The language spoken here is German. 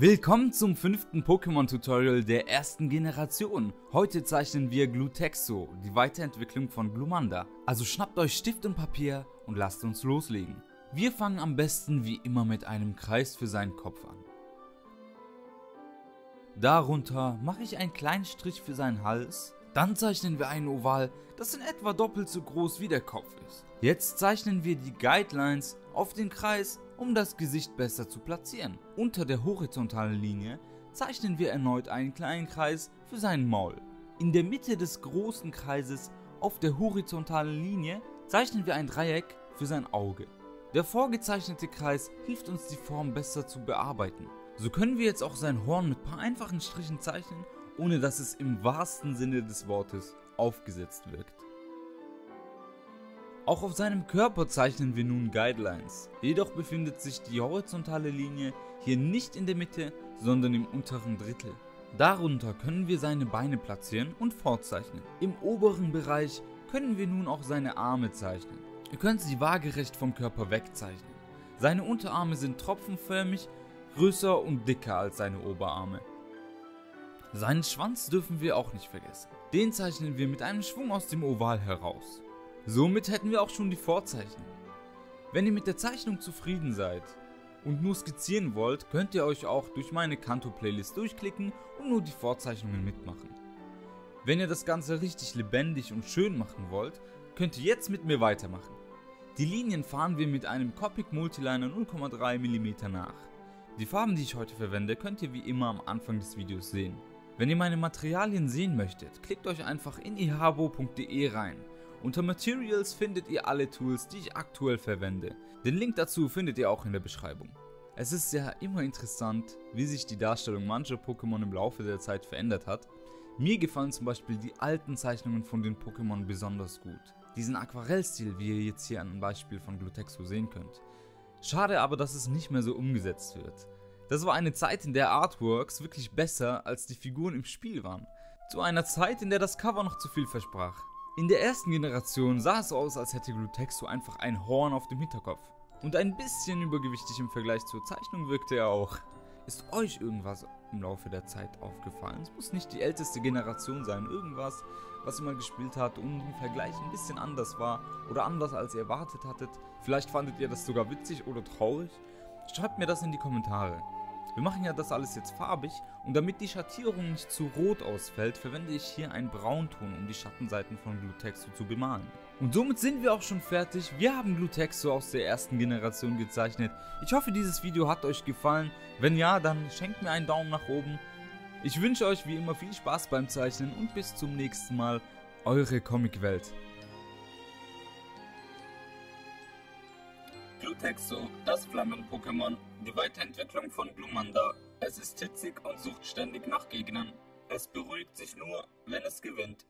Willkommen zum fünften Pokémon-Tutorial der ersten Generation. Heute zeichnen wir Glutexo, die Weiterentwicklung von Glumanda. Also schnappt euch Stift und Papier und lasst uns loslegen. Wir fangen am besten wie immer mit einem Kreis für seinen Kopf an. Darunter mache ich einen kleinen Strich für seinen Hals. Dann zeichnen wir ein Oval, das in etwa doppelt so groß wie der Kopf ist. Jetzt zeichnen wir die Guidelines auf den Kreis um das Gesicht besser zu platzieren. Unter der horizontalen Linie zeichnen wir erneut einen kleinen Kreis für sein Maul. In der Mitte des großen Kreises auf der horizontalen Linie zeichnen wir ein Dreieck für sein Auge. Der vorgezeichnete Kreis hilft uns die Form besser zu bearbeiten. So können wir jetzt auch sein Horn mit paar einfachen Strichen zeichnen, ohne dass es im wahrsten Sinne des Wortes aufgesetzt wirkt. Auch auf seinem Körper zeichnen wir nun Guidelines. Jedoch befindet sich die horizontale Linie hier nicht in der Mitte, sondern im unteren Drittel. Darunter können wir seine Beine platzieren und vorzeichnen. Im oberen Bereich können wir nun auch seine Arme zeichnen. Ihr könnt sie waagerecht vom Körper wegzeichnen. Seine Unterarme sind tropfenförmig, größer und dicker als seine Oberarme. Seinen Schwanz dürfen wir auch nicht vergessen. Den zeichnen wir mit einem Schwung aus dem Oval heraus. Somit hätten wir auch schon die Vorzeichnung. Wenn ihr mit der Zeichnung zufrieden seid und nur skizzieren wollt, könnt ihr euch auch durch meine Kanto-Playlist durchklicken und nur die Vorzeichnungen mitmachen. Wenn ihr das Ganze richtig lebendig und schön machen wollt, könnt ihr jetzt mit mir weitermachen. Die Linien fahren wir mit einem Copic Multiliner 0,3 mm nach. Die Farben, die ich heute verwende, könnt ihr wie immer am Anfang des Videos sehen. Wenn ihr meine Materialien sehen möchtet, klickt euch einfach in ihabo.de rein. Unter Materials findet ihr alle Tools, die ich aktuell verwende. Den Link dazu findet ihr auch in der Beschreibung. Es ist ja immer interessant, wie sich die Darstellung mancher Pokémon im Laufe der Zeit verändert hat. Mir gefallen zum Beispiel die alten Zeichnungen von den Pokémon besonders gut. Diesen Aquarellstil, wie ihr jetzt hier an einem Beispiel von Glutexo sehen könnt. Schade aber, dass es nicht mehr so umgesetzt wird. Das war eine Zeit, in der Artworks wirklich besser als die Figuren im Spiel waren. Zu einer Zeit, in der das Cover noch zu viel versprach. In der ersten Generation sah es aus, als hätte Glutexo einfach ein Horn auf dem Hinterkopf. Und ein bisschen übergewichtig im Vergleich zur Zeichnung wirkte er auch. Ist euch irgendwas im Laufe der Zeit aufgefallen? Es muss nicht die älteste Generation sein. Irgendwas, was ihr mal gespielt habt und im Vergleich ein bisschen anders war oder anders als ihr erwartet hattet. Vielleicht fandet ihr das sogar witzig oder traurig. Schreibt mir das in die Kommentare. Wir machen ja das alles jetzt farbig und damit die Schattierung nicht zu rot ausfällt, verwende ich hier einen Braunton, um die Schattenseiten von Glutexo zu bemalen. Und somit sind wir auch schon fertig. Wir haben Glutexo aus der ersten Generation gezeichnet. Ich hoffe, dieses Video hat euch gefallen. Wenn ja, dann schenkt mir einen Daumen nach oben. Ich wünsche euch wie immer viel Spaß beim Zeichnen und bis zum nächsten Mal. Eure Comicwelt. Glutexo, das Flammen-Pokémon, die Weiterentwicklung von Glumanda. Es ist hitzig und sucht ständig nach Gegnern. Es beruhigt sich nur, wenn es gewinnt.